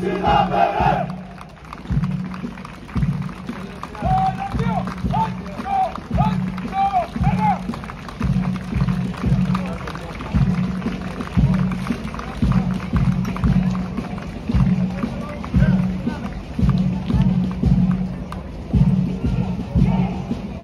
起来，起来，